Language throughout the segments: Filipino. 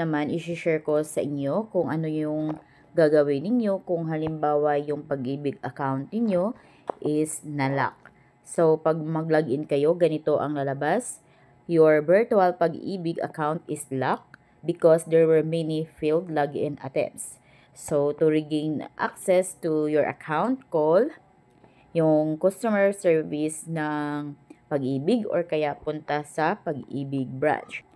naman, isi-share ko sa inyo kung ano yung gagawin ninyo kung halimbawa yung pag-ibig account ninyo is nalock. So, pag mag-login kayo, ganito ang lalabas. Your virtual pag-ibig account is locked because there were many failed login attempts. So, to regain access to your account, call yung customer service ng pag-ibig or kaya punta sa pag-ibig branch.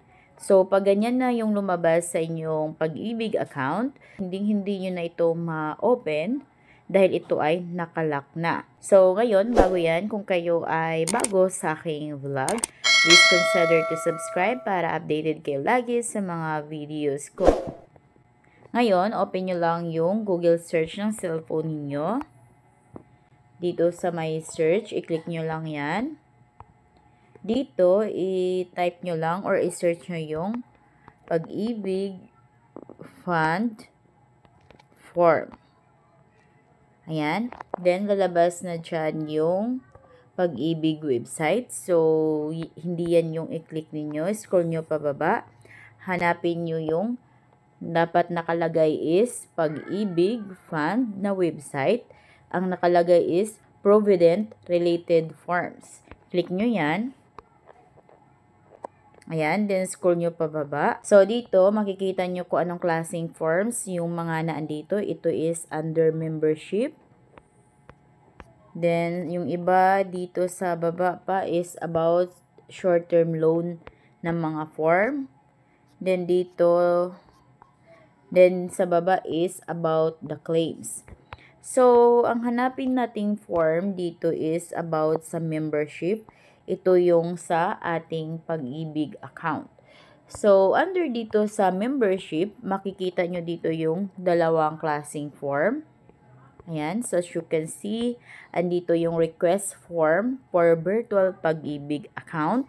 So, pag ganyan na yung lumabas sa inyong pag-ibig account, hindi-hindi nyo na ito ma-open dahil ito ay nakalock na. So, ngayon, bago yan, kung kayo ay bago sa aking vlog, please consider to subscribe para updated kayo lagi sa mga videos ko. Ngayon, open nyo lang yung Google search ng cellphone ninyo. Dito sa my search, i-click nyo lang yan. Dito, i-type nyo lang or i-search nyo yung pag-ibig fund form. Ayan. Then, lalabas na dyan yung pag-ibig website. So, hindi yan yung i-click ninyo. Scroll nyo pababa. Hanapin nyo yung dapat nakalagay is pag-ibig fund na website. Ang nakalagay is Provident Related Forms. Click nyo yan. Ayan, then scroll nyo pababa. So, dito, makikita nyo kung anong klaseng forms yung mga naandito. Ito is under membership. Then, yung iba dito sa baba pa is about short-term loan ng mga form. Then, dito, then sa baba is about the claims. So, ang hanapin nating form dito is about sa membership. Ito yung sa ating pag-ibig account. So, under dito sa membership, makikita nyo dito yung dalawang klaseng form. Ayan, so as you can see, andito yung request form for virtual pag-ibig account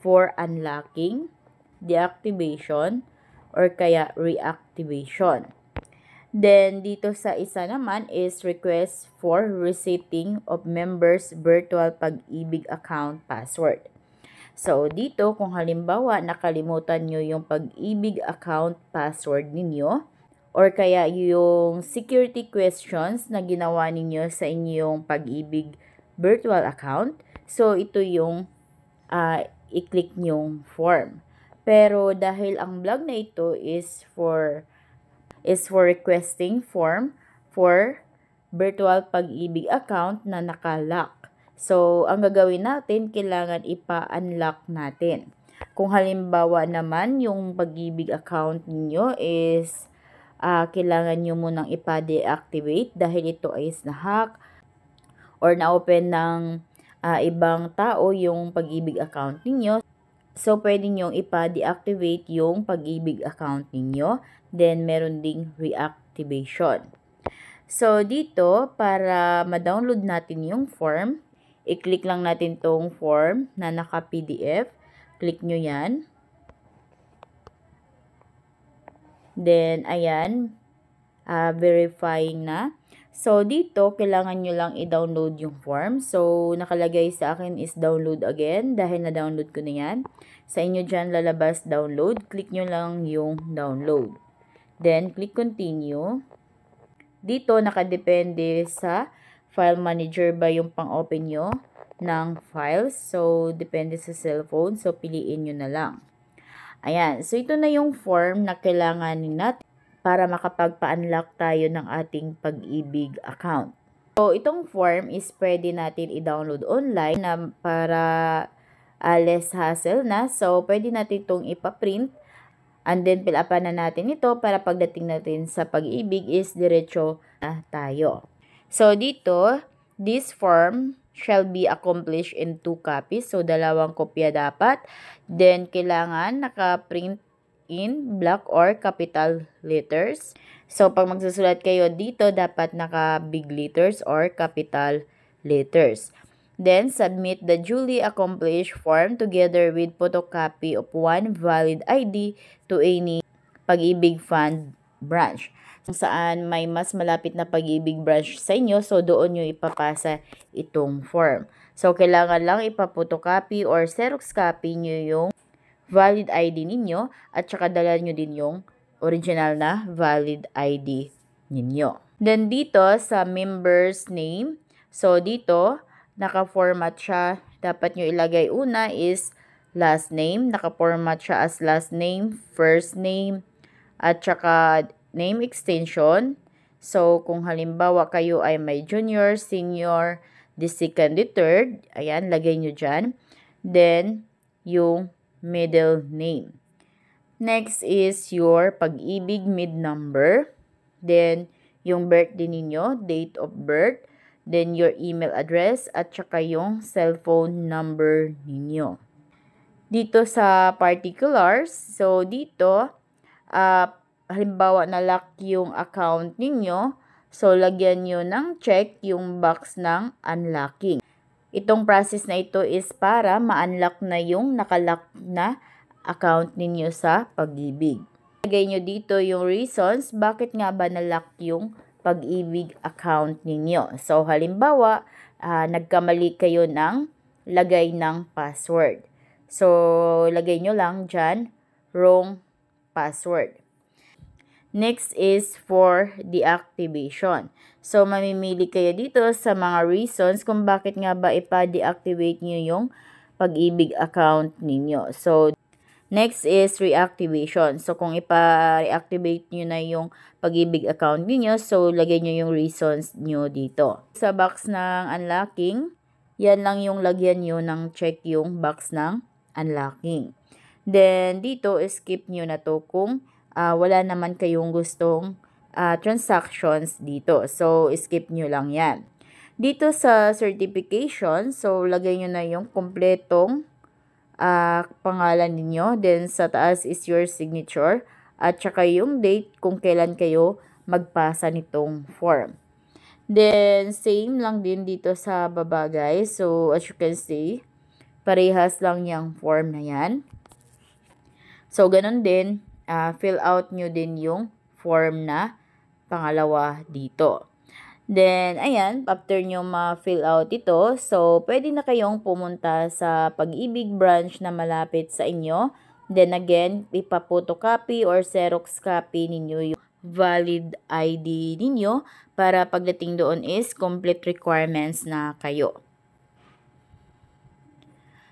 for unlocking, deactivation, or kaya reactivation. Then, dito sa isa naman is request for resetting of members' virtual pag-ibig account password. So, dito kung halimbawa nakalimutan nyo yung pag-ibig account password ninyo or kaya yung security questions na ginawa ninyo sa inyong pag-ibig virtual account, so ito yung uh, i-click nyong form. Pero dahil ang blog na ito is for is for requesting form for virtual pag-ibig account na nakalock. So, ang gagawin natin, kailangan ipa-unlock natin. Kung halimbawa naman, yung pag-ibig account niyo is uh, kailangan nyo munang ipa-deactivate dahil ito is na-hack or na-open ng uh, ibang tao yung pag-ibig account ninyo. So, pwede nyo ipa-deactivate yung pag-ibig account ninyo Then, meron ding reactivation. So, dito, para ma-download natin yung form, i-click lang natin tong form na naka-PDF. Click nyo yan. Then, ayan, uh, verifying na. So, dito, kailangan nyo lang i-download yung form. So, nakalagay sa akin is download again dahil na-download ko na yan. Sa inyo dyan, lalabas download. Click nyo lang yung download. Then, click continue. Dito, nakadepende sa file manager ba yung pang-open nyo ng files. So, depende sa cellphone. So, piliin nyo na lang. Ayan. So, ito na yung form na kailangan natin para makapagpa-unlock tayo ng ating pag-ibig account. So, itong form is pwede natin i-download online na para uh, less hassle na. So, pwede natin itong ipa-print And then, fill upan na natin ito para pagdating natin sa pag-ibig is diretso na tayo. So, dito, this form shall be accomplished in two copies. So, dalawang kopya dapat. Then, kailangan naka-print in black or capital letters. So, pag magsusulat kayo dito, dapat naka-big letters or capital letters. Then, submit the duly accomplished form together with photocopy of one valid ID to any Pag-ibig Fund branch. Saan may mas malapit na Pag-ibig branch sa inyo, so doon nyo ipapasa itong form. So, kailangan lang ipapotocopy or xerox copy nyo yung valid ID ninyo at saka dala nyo din yung original na valid ID ninyo. Then dito sa member's name, so dito naka-format siya. Dapat nyo ilagay una is last name. Naka-format siya as last name, first name, at saka name extension. So, kung halimbawa kayo ay may junior, senior, the second, the third, ayan, lagay nyo dyan. Then, yung middle name. Next is your pag-ibig mid number. Then, yung birthday ninyo, date of birth. Then, your email address at saka yung cellphone number ninyo. Dito sa particulars, so dito, uh, halimbawa na lock yung account ninyo, so lagyan nyo ng check yung box ng unlocking. Itong process na ito is para ma-unlock na yung nakalock na account ninyo sa pag-ibig. Lagay nyo dito yung reasons bakit nga ba na-lock yung pag-ibig account ninyo. So, halimbawa, uh, nagkamali kayo ng lagay ng password. So, lagay nyo lang dyan, wrong password. Next is for deactivation. So, mamimili kayo dito sa mga reasons kung bakit nga ba ipa-deactivate nyo yung pag-ibig account ninyo. So, next is reactivation. So, kung ipa-reactivate nyo na yung pag-ibig account ninyo, so, lagay nyo yung reasons nyo dito. Sa box ng unlocking, yan lang yung lagyan nyo ng check yung box ng unlocking. Then, dito, skip nyo na to kung uh, wala naman kayong gustong uh, transactions dito. So, skip nyo lang yan. Dito sa certification, so lagay nyo na yung kompletong uh, pangalan ninyo. Then, sa taas is your signature. At saka yung date kung kailan kayo magpasa nitong form. Then, same lang din dito sa baba guys. So, as you can see, parehas lang yung form na yan. So, ganun din uh, fill out nyo din yung form na pangalawa dito. Then, ayan, after nyo ma-fill out ito, so, pwede na kayong pumunta sa pag-ibig branch na malapit sa inyo. Then again, ipapotocopy or xerox copy ninyo yung valid ID ninyo para pagdating doon is complete requirements na kayo.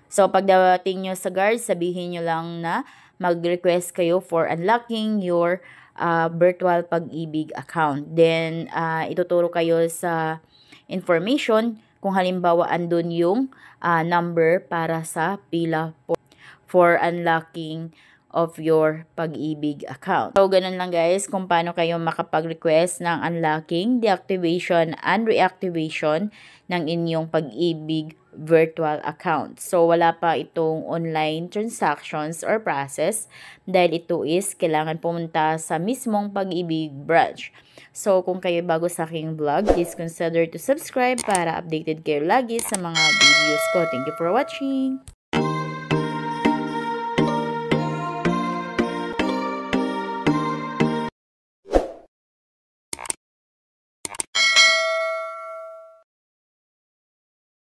So, pagdating nyo sa guard, sabihin nyo lang na mag-request kayo for unlocking your uh, virtual pag-ibig account. Then, uh, ituturo kayo sa information kung halimbawa andun yung uh, number para sa pila for, for unlocking of your pag-ibig account. So, ganun lang guys kung paano kayo makapag-request ng unlocking, deactivation, and reactivation ng inyong pag-ibig virtual account. So, wala pa itong online transactions or process dahil ito is kailangan pumunta sa mismong pag-ibig branch. So, kung kayo bago sa aking vlog, please consider to subscribe para updated kayo lagi sa mga videos ko. Thank you for watching!